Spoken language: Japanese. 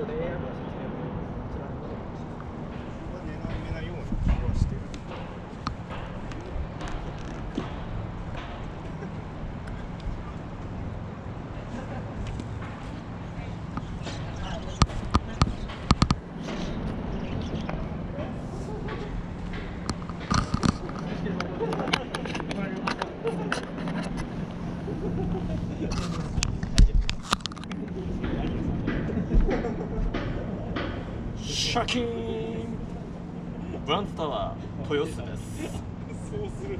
tudo シャキーン。ブランツタワー豊洲です。そうする。